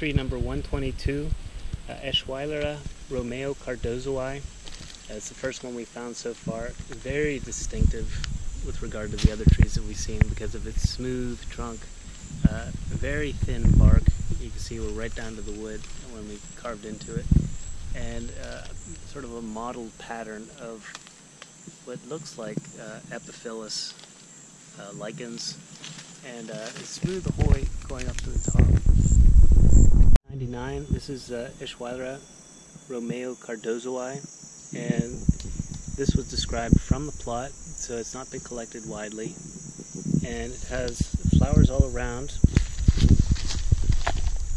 tree number 122, uh, Eschweileria Romeo Cardozoi. Uh, it's the first one we found so far. Very distinctive with regard to the other trees that we've seen because of its smooth trunk, uh, very thin bark. You can see we're right down to the wood when we carved into it, and uh, sort of a mottled pattern of what looks like uh, epiphyllous uh, lichens, and uh, smooth ahoy going up to the top. 99, this is uh, romeu-cardosoi, and this was described from the plot, so it's not been collected widely, and it has flowers all around.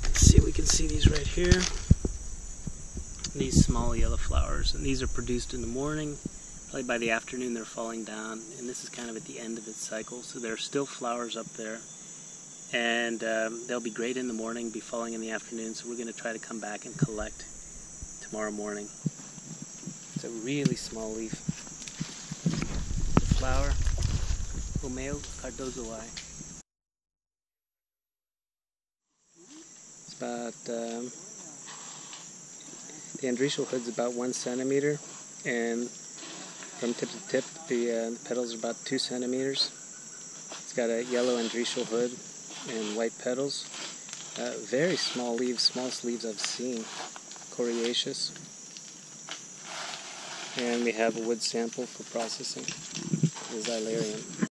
Let's see, we can see these right here. These small yellow flowers, and these are produced in the morning Probably by the afternoon they're falling down, and this is kind of at the end of its cycle, so there are still flowers up there. And um, they'll be great in the morning, be falling in the afternoon, so we're going to try to come back and collect tomorrow morning. It's a really small leaf. The flower, Romeo cardozoi. It's about, um, the androecial hood's about one centimeter, and from tip to tip. The, uh, the petals are about two centimeters. It's got a yellow androecial hood and white petals. Uh, very small leaves, smallest leaves I've seen. Coriaceous. And we have a wood sample for processing. The xylarium.